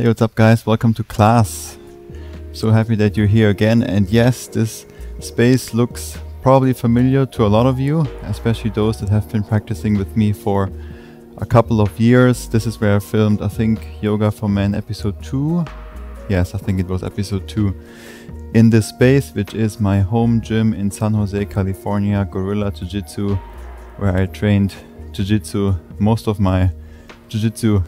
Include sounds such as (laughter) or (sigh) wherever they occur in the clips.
Hey, what's up, guys? Welcome to class. So happy that you're here again. And yes, this space looks probably familiar to a lot of you, especially those that have been practicing with me for a couple of years. This is where I filmed, I think, Yoga for Men episode 2. Yes, I think it was episode 2. In this space, which is my home gym in San Jose, California, Gorilla Jiu Jitsu, where I trained Jiu Jitsu most of my Jiu Jitsu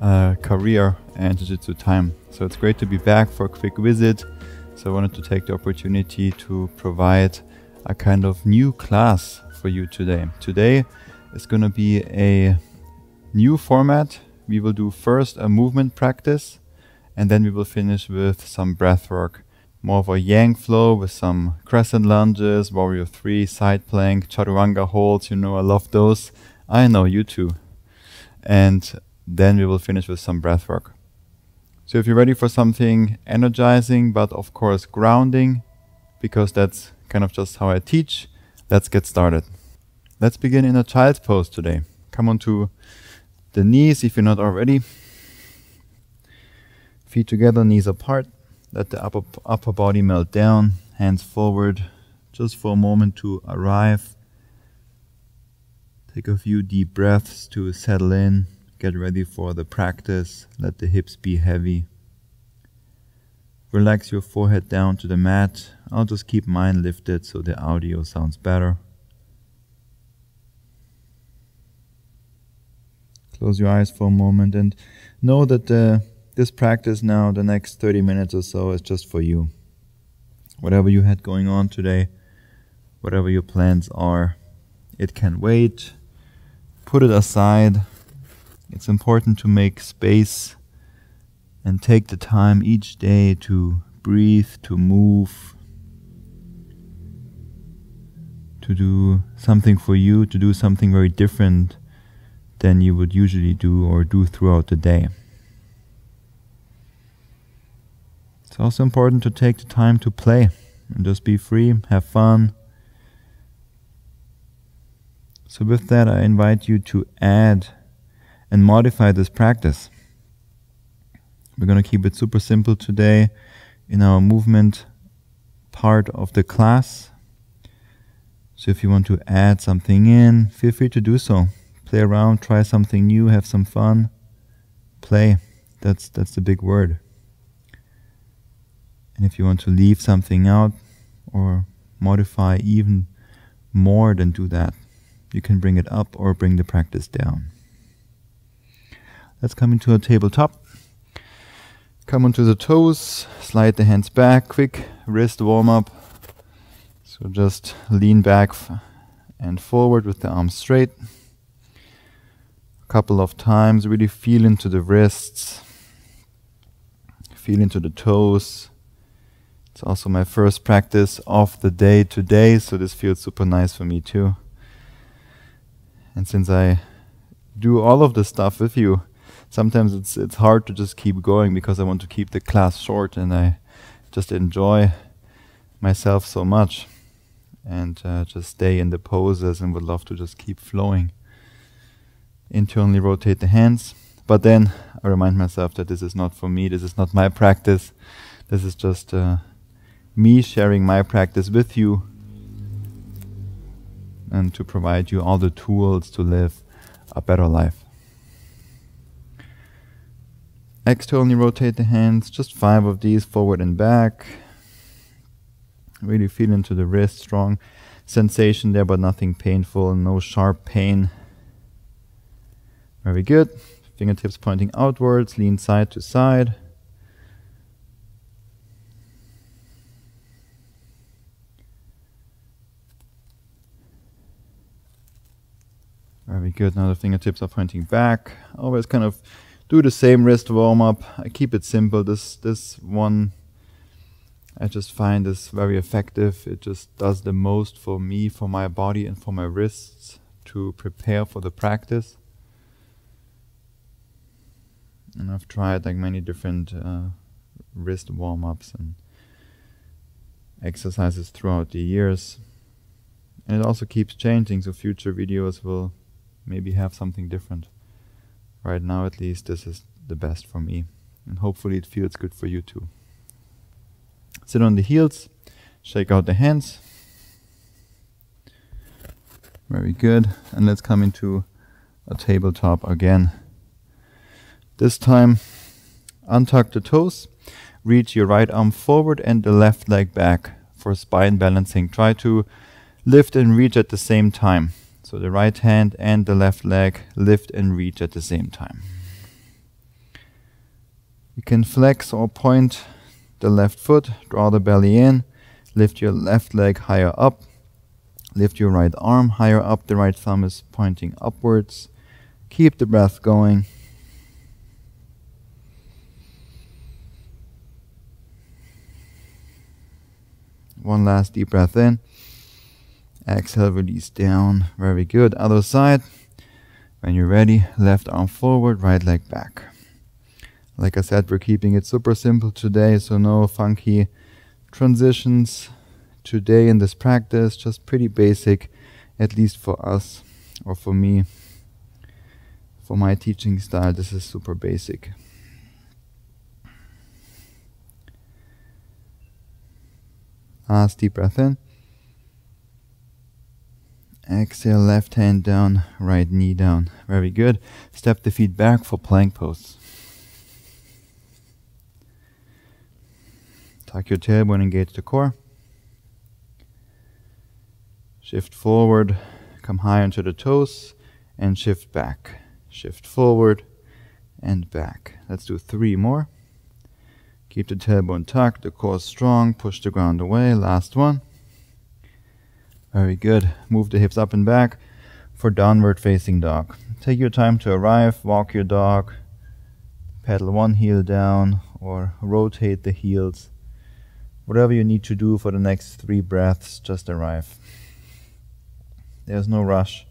uh, career and Jiu Jitsu time. So it's great to be back for a quick visit. So I wanted to take the opportunity to provide a kind of new class for you today. Today is going to be a new format. We will do first a movement practice and then we will finish with some breath work. More of a yang flow with some crescent lunges, warrior three, side plank, chaturanga holds. You know, I love those. I know you too. And then we will finish with some breath work. So if you're ready for something energizing, but of course grounding, because that's kind of just how I teach, let's get started. Let's begin in a child's pose today. Come onto the knees if you're not already. Feet together, knees apart. Let the upper, upper body melt down, hands forward, just for a moment to arrive. Take a few deep breaths to settle in. Get ready for the practice. Let the hips be heavy. Relax your forehead down to the mat. I'll just keep mine lifted so the audio sounds better. Close your eyes for a moment and know that uh, this practice now, the next 30 minutes or so, is just for you. Whatever you had going on today, whatever your plans are, it can wait. Put it aside it's important to make space and take the time each day to breathe, to move, to do something for you, to do something very different than you would usually do or do throughout the day. It's also important to take the time to play and just be free, have fun. So, with that, I invite you to add and modify this practice. We're going to keep it super simple today in our movement part of the class. So if you want to add something in, feel free to do so. Play around, try something new, have some fun. Play. That's that's the big word. And if you want to leave something out or modify even more than do that, you can bring it up or bring the practice down. Let's come into a tabletop. Come onto the toes, slide the hands back, quick wrist warm up. So just lean back and forward with the arms straight. A couple of times, really feel into the wrists, feel into the toes. It's also my first practice of the day today, so this feels super nice for me too. And since I do all of this stuff with you, sometimes it's it's hard to just keep going because I want to keep the class short and I just enjoy myself so much and uh, just stay in the poses and would love to just keep flowing. Internally rotate the hands, but then I remind myself that this is not for me, this is not my practice, this is just uh, me sharing my practice with you and to provide you all the tools to live a better life. Externally rotate the hands, just five of these forward and back. Really feel into the wrist, strong sensation there, but nothing painful, no sharp pain. Very good. Fingertips pointing outwards, lean side to side. Very good. Now the fingertips are pointing back. Always kind of do the same wrist warm up. I keep it simple. This this one I just find is very effective. It just does the most for me, for my body and for my wrists to prepare for the practice. And I've tried like many different uh, wrist warm ups and exercises throughout the years. And it also keeps changing, so future videos will maybe have something different right now at least this is the best for me And hopefully it feels good for you too. Sit on the heels, shake out the hands. Very good. And let's come into a tabletop again. This time, untuck the toes, reach your right arm forward and the left leg back for spine balancing. Try to lift and reach at the same time. So the right hand and the left leg lift and reach at the same time. You can flex or point the left foot, draw the belly in, lift your left leg higher up, lift your right arm higher up, the right thumb is pointing upwards. Keep the breath going. One last deep breath in. Exhale, release down. Very good. Other side. When you're ready, left arm forward, right leg back. Like I said, we're keeping it super simple today, so no funky transitions today in this practice. Just pretty basic, at least for us or for me. For my teaching style, this is super basic. Last deep breath in. Exhale, left hand down, right knee down. Very good. Step the feet back for plank pose. Tuck your tailbone, engage the core. Shift forward, come high onto the toes, and shift back. Shift forward and back. Let's do three more. Keep the tailbone tucked, the core strong, push the ground away. Last one. Very good. Move the hips up and back for downward facing dog. Take your time to arrive, walk your dog, pedal one heel down or rotate the heels. Whatever you need to do for the next three breaths, just arrive. There's no rush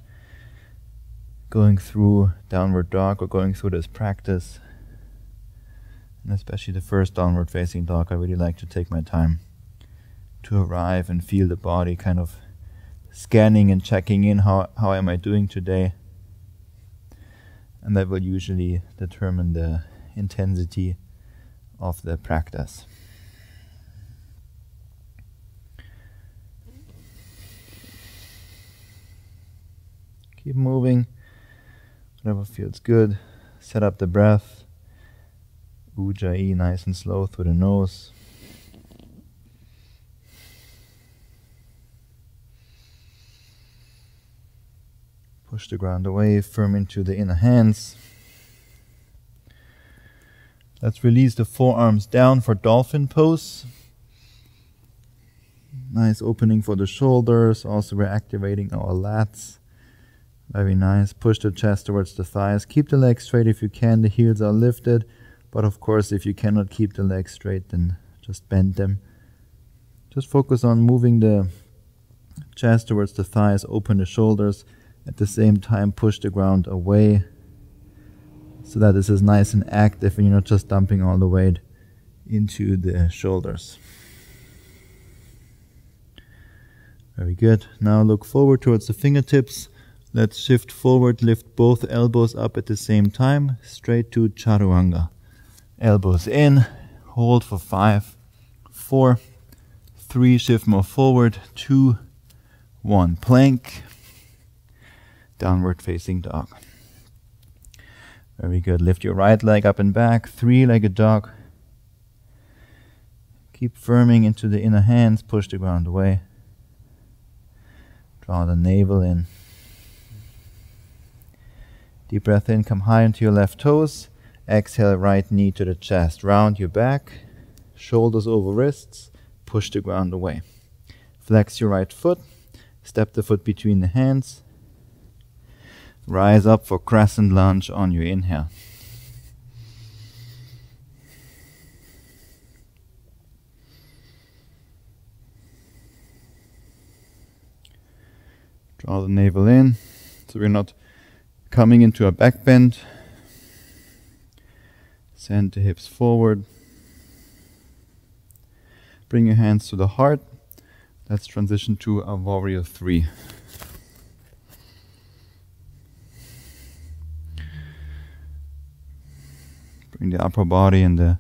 going through downward dog or going through this practice and especially the first downward facing dog, I really like to take my time to arrive and feel the body kind of scanning and checking in how, how am I doing today. And that will usually determine the intensity of the practice. Keep moving, whatever feels good. Set up the breath. Ujjayi nice and slow through the nose. Push the ground away, firm into the inner hands. Let's release the forearms down for dolphin pose. Nice opening for the shoulders. Also, we're activating our lats. Very nice. Push the chest towards the thighs. Keep the legs straight if you can. The heels are lifted. But of course, if you cannot keep the legs straight, then just bend them. Just focus on moving the chest towards the thighs, open the shoulders. At the same time, push the ground away so that this is nice and active and you're not just dumping all the weight into the shoulders. Very good. Now look forward towards the fingertips. Let's shift forward, lift both elbows up at the same time, straight to Chaturanga elbows in, hold for five, four, three, shift more forward, two, one, plank, downward facing dog. Very good. Lift your right leg up and back, three-legged dog. Keep firming into the inner hands, push the ground away. Draw the navel in. Deep breath in, come high into your left toes. Exhale, right knee to the chest. Round your back, shoulders over wrists, push the ground away. Flex your right foot, step the foot between the hands. Rise up for crescent lunge on your inhale. Draw the navel in so we're not coming into a back bend. Send the hips forward. Bring your hands to the heart. Let's transition to a warrior three. Bring the upper body and the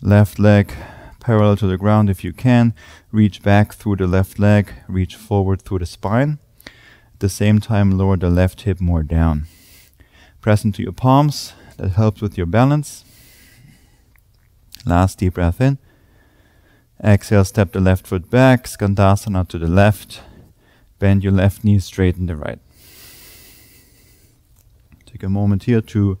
left leg parallel to the ground if you can. Reach back through the left leg, reach forward through the spine. At the same time, lower the left hip more down. Press into your palms, that helps with your balance. Last deep breath in. Exhale, step the left foot back, Skandasana to the left. Bend your left knee, straighten the right. Take a moment here to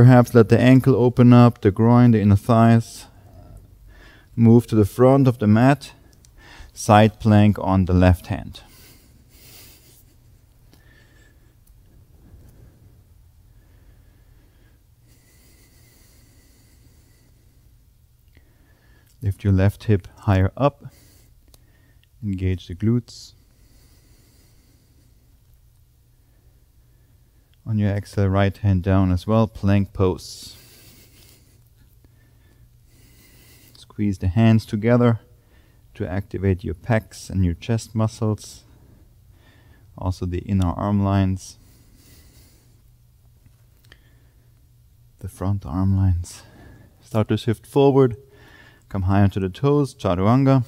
perhaps let the ankle open up, the groin, the inner thighs. Move to the front of the mat, side plank on the left hand. Lift your left hip higher up. Engage the glutes. On your exhale, uh, right hand down as well, plank pose. Squeeze the hands together to activate your pecs and your chest muscles, also the inner arm lines, the front arm lines. Start to shift forward Come high onto the toes, chaturanga.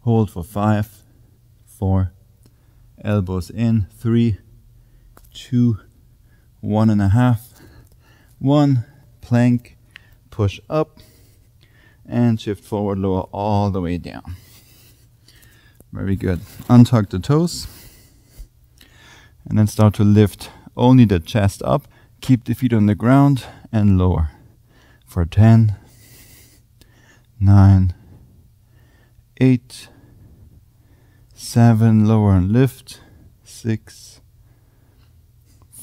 Hold for five, four, elbows in, three, two, one and a half, one, plank, push up, and shift forward, lower all the way down. Very good. Untuck the toes, and then start to lift only the chest up. Keep the feet on the ground and lower for 10, nine, eight, seven, lower and lift, six,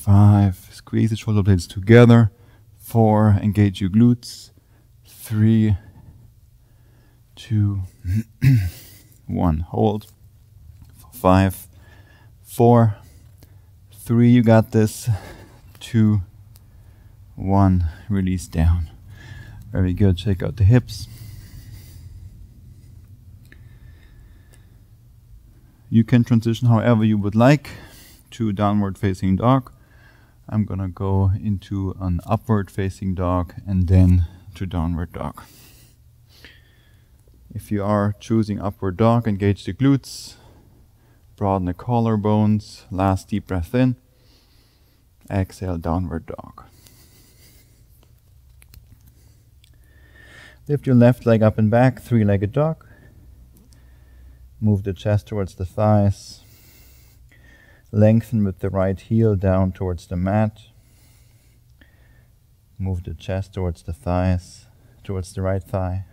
five, squeeze the shoulder blades together, four, engage your glutes, three, two, (clears throat) one, hold, five, four, three, you got this, two, one, release down. Very good, check out the hips. You can transition however you would like to downward facing dog. I'm gonna go into an upward facing dog and then to downward dog. If you are choosing upward dog, engage the glutes, broaden the collarbones, last deep breath in, exhale downward dog. Lift your left leg up and back, three-legged dog. Move the chest towards the thighs. Lengthen with the right heel down towards the mat. Move the chest towards the thighs, towards the right thigh.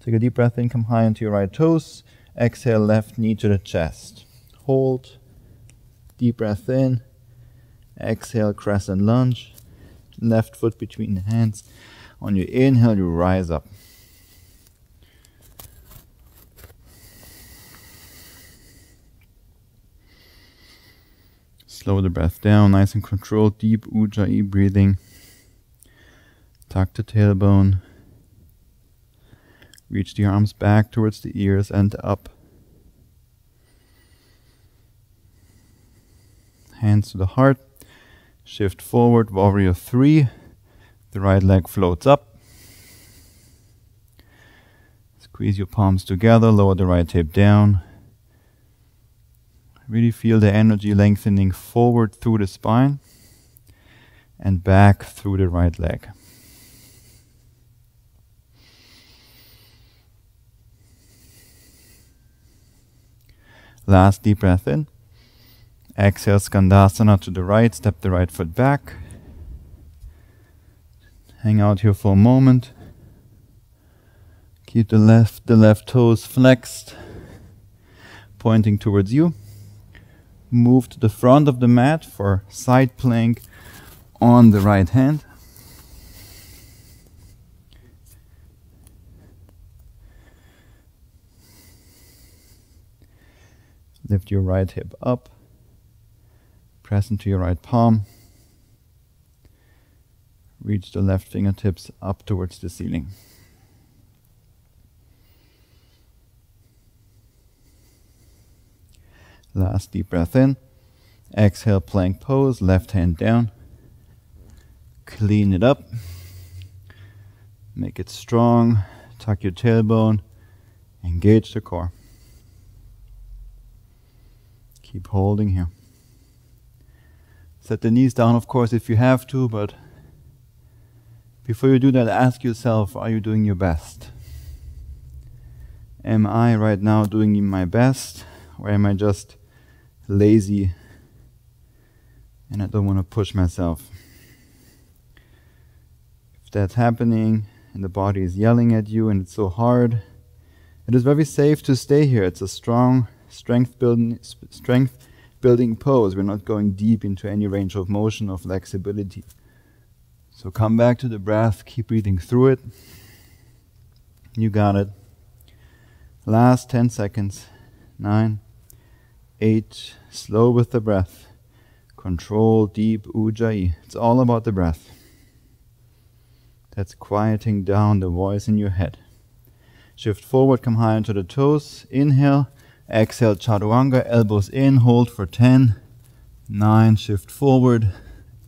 Take a deep breath in, come high into your right toes. Exhale, left knee to the chest. Hold. Deep breath in. Exhale, crescent lunge. Left foot between the hands. On your inhale, you rise up. Slow the breath down, nice and controlled, deep ujjayi breathing. Tuck the tailbone. Reach the arms back towards the ears and up. Hands to the heart. Shift forward, warrior three. The right leg floats up. Squeeze your palms together, lower the right hip down. Really feel the energy lengthening forward through the spine and back through the right leg. Last deep breath in. Exhale, Skandasana to the right, step the right foot back. Hang out here for a moment. Keep the left the left toes flexed, pointing towards you move to the front of the mat for side plank on the right hand. Lift your right hip up, press into your right palm, reach the left fingertips up towards the ceiling. Last deep breath in. Exhale, plank pose, left hand down. Clean it up. Make it strong. Tuck your tailbone. Engage the core. Keep holding here. Set the knees down, of course, if you have to, but before you do that, ask yourself are you doing your best? Am I right now doing my best, or am I just lazy and I don't want to push myself? If that's happening and the body is yelling at you and it's so hard, it is very safe to stay here. It's a strong strength building strength building pose. We're not going deep into any range of motion or flexibility. So come back to the breath, keep breathing through it. You got it. Last 10 seconds. 9 8 slow with the breath. Control deep ujjayi. It's all about the breath. That's quieting down the voice in your head. Shift forward, come high into the toes. Inhale. Exhale, chaturanga, elbows in, hold for 10, 9, shift forward,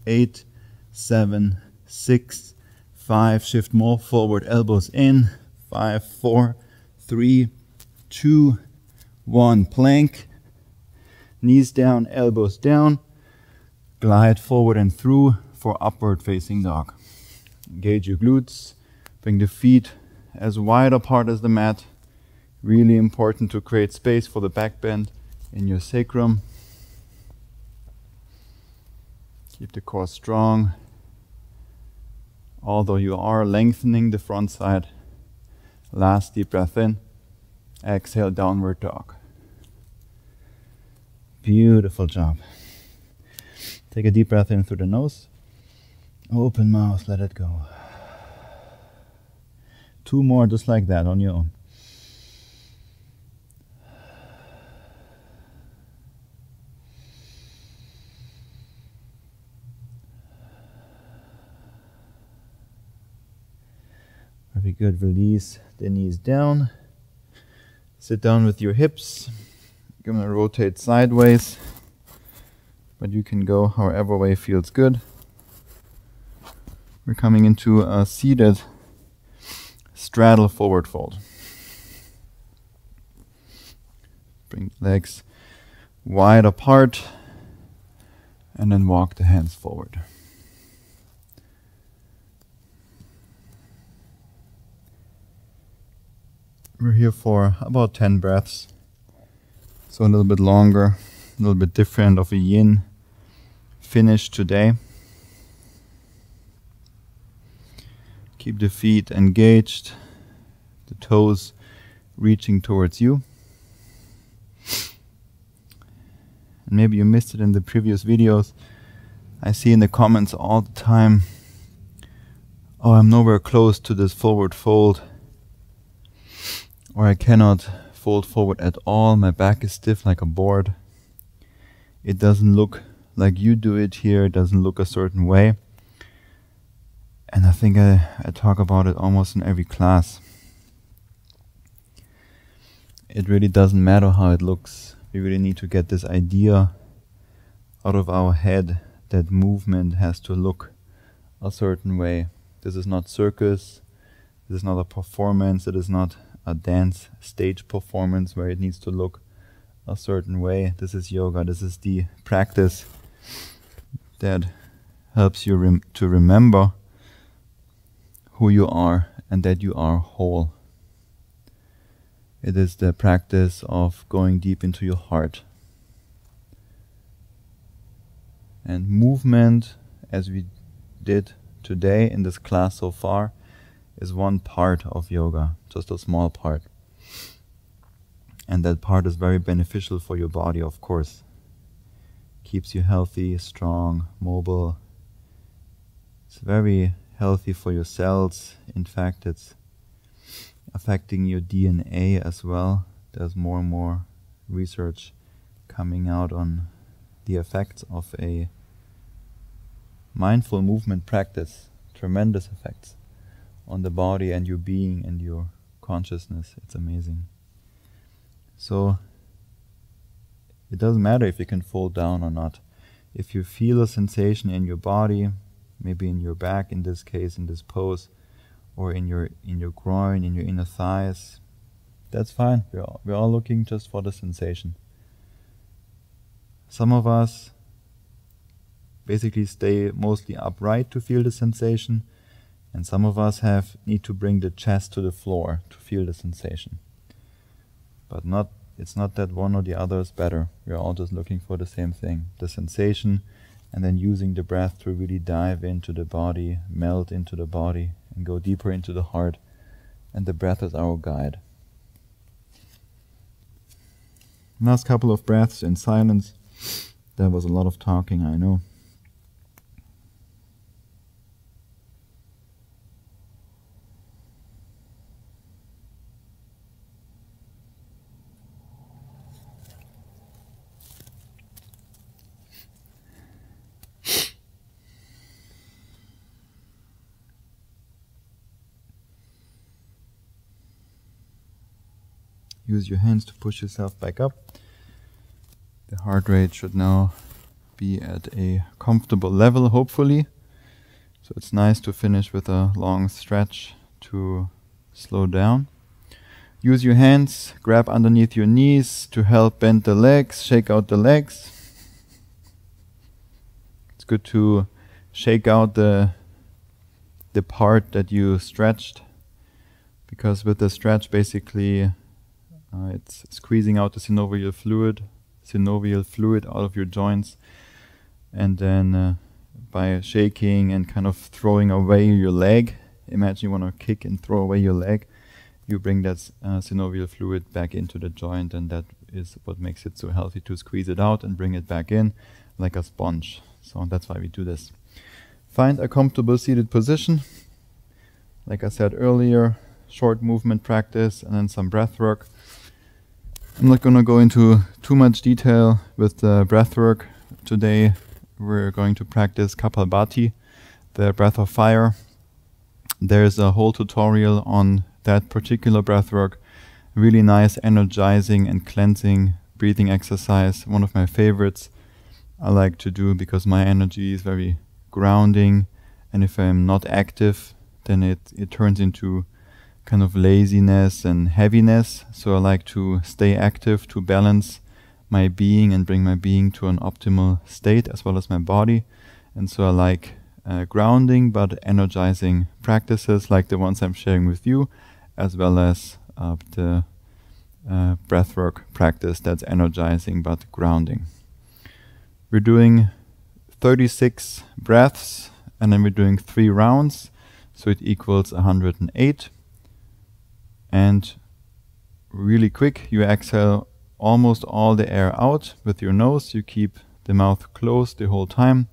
8, 7, 6, 5, shift more forward, elbows in, 5, 4, 3, 2, 1, plank, knees down, elbows down, glide forward and through for upward facing dog. Engage your glutes, bring the feet as wide apart as the mat, Really important to create space for the back bend in your sacrum. Keep the core strong. Although you are lengthening the front side. Last deep breath in. Exhale, downward dog. Beautiful job. Take a deep breath in through the nose. Open mouth, let it go. Two more just like that on your own. Very good. Release the knees down. Sit down with your hips. You're going to rotate sideways, but you can go however way feels good. We're coming into a seated straddle forward fold. Bring legs wide apart and then walk the hands forward. We're here for about 10 breaths. So a little bit longer, a little bit different of a yin finish today. Keep the feet engaged, the toes reaching towards you. And maybe you missed it in the previous videos. I see in the comments all the time, oh, I'm nowhere close to this forward fold or I cannot fold forward at all. My back is stiff like a board. It doesn't look like you do it here. It doesn't look a certain way. And I think I, I talk about it almost in every class. It really doesn't matter how it looks. We really need to get this idea out of our head that movement has to look a certain way. This is not circus. This is not a performance. It is not a dance stage performance where it needs to look a certain way. This is yoga. This is the practice that helps you rem to remember who you are and that you are whole. It is the practice of going deep into your heart. And movement, as we did today in this class so far, is one part of yoga, just a small part. And that part is very beneficial for your body, of course. Keeps you healthy, strong, mobile. It's very healthy for your cells. In fact, it's affecting your DNA as well. There's more and more research coming out on the effects of a mindful movement practice. Tremendous effects on the body and your being and your consciousness. It's amazing. So it doesn't matter if you can fall down or not. If you feel a sensation in your body, maybe in your back in this case, in this pose, or in your in your groin, in your inner thighs. That's fine. We're all, we're all looking just for the sensation. Some of us basically stay mostly upright to feel the sensation, and some of us have need to bring the chest to the floor to feel the sensation. But not it's not that one or the other is better. We're all just looking for the same thing, the sensation, and then using the breath to really dive into the body, melt into the body, and go deeper into the heart. And the breath is our guide. Last couple of breaths in silence. There was a lot of talking, I know. Use your hands to push yourself back up. The heart rate should now be at a comfortable level, hopefully. So it's nice to finish with a long stretch to slow down. Use your hands, grab underneath your knees to help bend the legs, shake out the legs. It's good to shake out the the part that you stretched because with the stretch basically uh, it's squeezing out the synovial fluid, synovial fluid out of your joints, and then uh, by shaking and kind of throwing away your leg. Imagine you want to kick and throw away your leg. You bring that uh, synovial fluid back into the joint, and that is what makes it so healthy to squeeze it out and bring it back in like a sponge. So that's why we do this. Find a comfortable seated position. Like I said earlier, short movement practice and then some breath work. I'm not going to go into too much detail with the breath work. Today we're going to practice Kapalbhati, the breath of fire. There's a whole tutorial on that particular breath work. Really nice, energizing and cleansing breathing exercise. One of my favorites I like to do because my energy is very grounding. And if I'm not active, then it, it turns into kind of laziness and heaviness. So I like to stay active to balance my being and bring my being to an optimal state as well as my body. And so I like uh, grounding but energizing practices like the ones I'm sharing with you, as well as uh, the uh, breathwork practice that's energizing but grounding. We're doing 36 breaths and then we're doing three rounds, so it equals 108 and really quick you exhale almost all the air out with your nose. You keep the mouth closed the whole time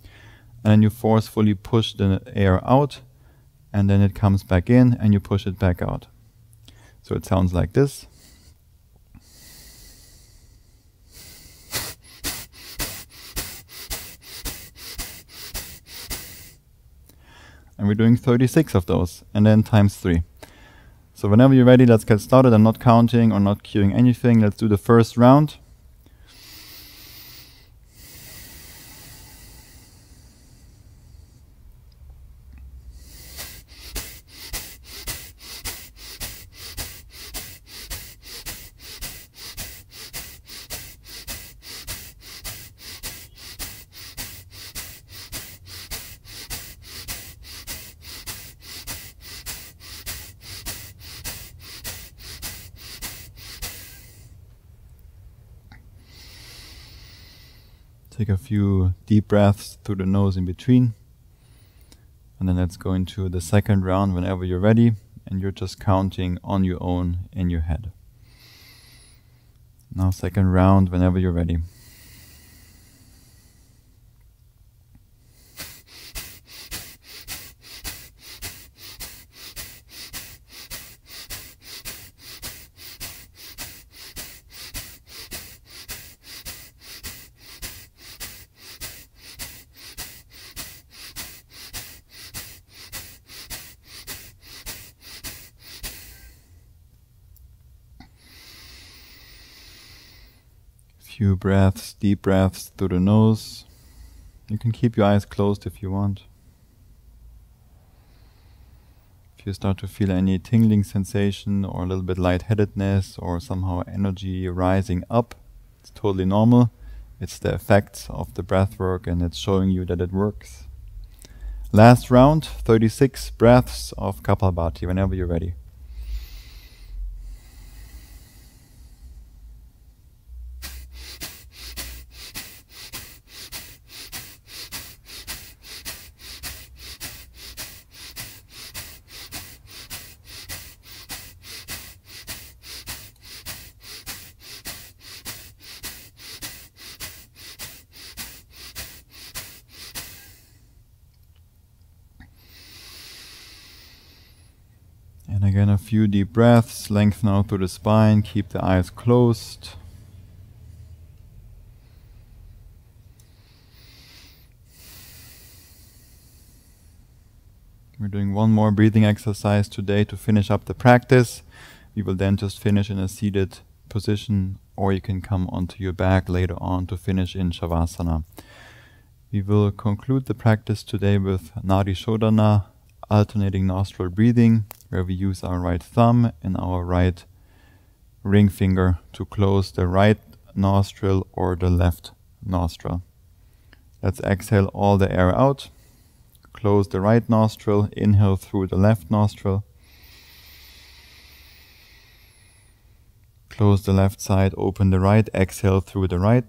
and you forcefully push the air out and then it comes back in and you push it back out. So it sounds like this. And we're doing 36 of those and then times 3 so whenever you're ready, let's get started. I'm not counting or not queuing anything. Let's do the first round. Take a few deep breaths through the nose in between. And then let's go into the second round whenever you're ready and you're just counting on your own in your head. Now, second round whenever you're ready. Breaths, deep breaths through the nose. You can keep your eyes closed if you want. If you start to feel any tingling sensation or a little bit lightheadedness or somehow energy rising up, it's totally normal. It's the effects of the breath work and it's showing you that it works. Last round, 36 breaths of Kapalbhati whenever you're ready. And again, a few deep breaths. Lengthen out through the spine. Keep the eyes closed. We're doing one more breathing exercise today to finish up the practice. We will then just finish in a seated position, or you can come onto your back later on to finish in Shavasana. We will conclude the practice today with Nadi Shodhana, alternating nostril breathing, where we use our right thumb and our right ring finger to close the right nostril or the left nostril. Let's exhale all the air out. Close the right nostril, inhale through the left nostril. Close the left side, open the right, exhale through the right.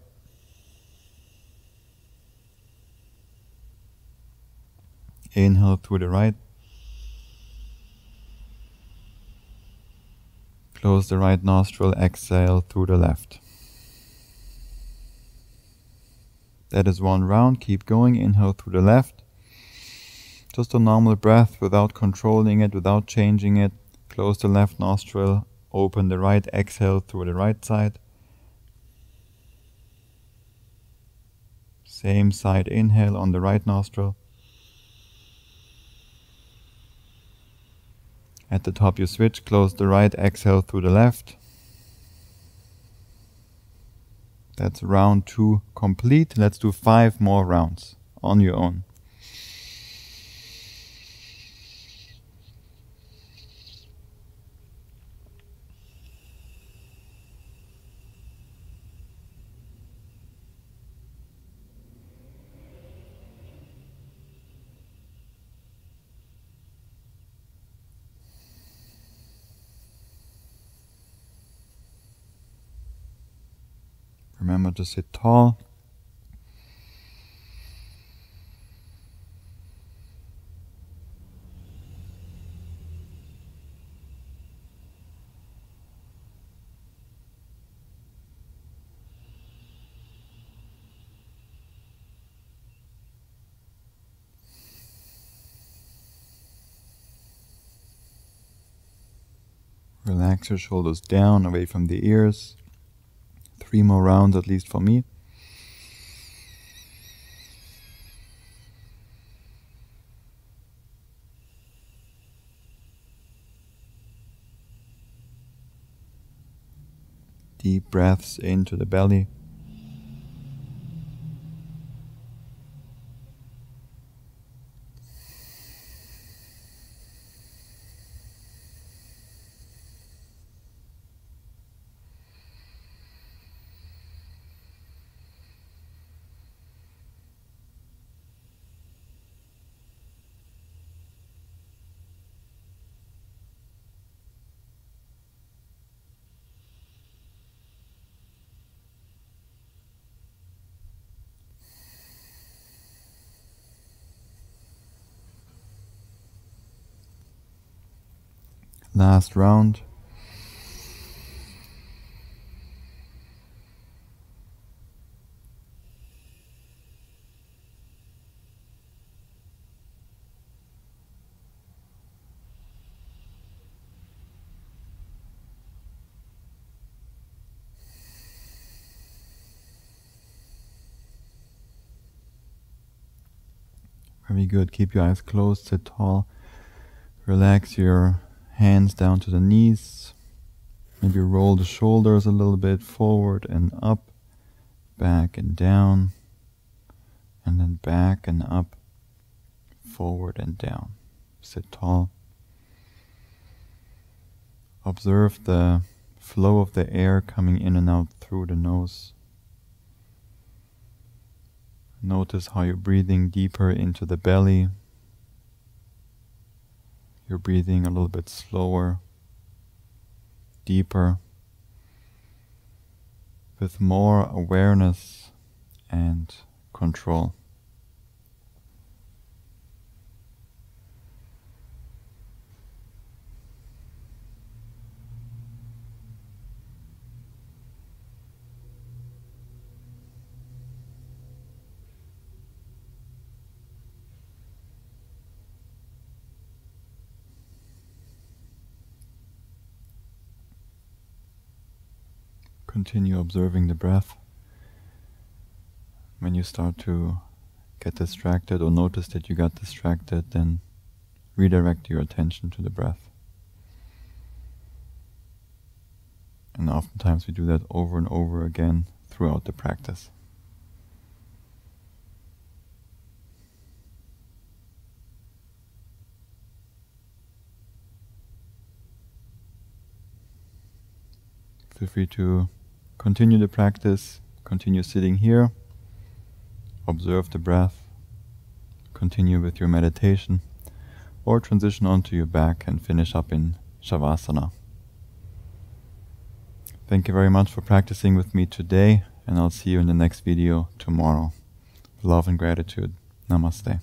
Inhale through the right. Close the right nostril, exhale through the left. That is one round. Keep going. Inhale through the left. Just a normal breath without controlling it, without changing it. Close the left nostril, open the right, exhale through the right side. Same side inhale on the right nostril. At the top you switch, close the right, exhale through the left. That's round two complete. Let's do five more rounds on your own. Remember to sit tall. Relax your shoulders down away from the ears three more rounds at least for me. Deep breaths into the belly. Last round. Very good. Keep your eyes closed, sit tall. Relax your hands down to the knees. Maybe roll the shoulders a little bit forward and up, back and down, and then back and up, forward and down. Sit tall. Observe the flow of the air coming in and out through the nose. Notice how you're breathing deeper into the belly. You're breathing a little bit slower, deeper, with more awareness and control. Continue observing the breath. When you start to get distracted or notice that you got distracted, then redirect your attention to the breath. And oftentimes we do that over and over again throughout the practice. Feel free to Continue the practice, continue sitting here, observe the breath, continue with your meditation, or transition onto your back and finish up in Shavasana. Thank you very much for practicing with me today, and I'll see you in the next video tomorrow. Love and gratitude. Namaste.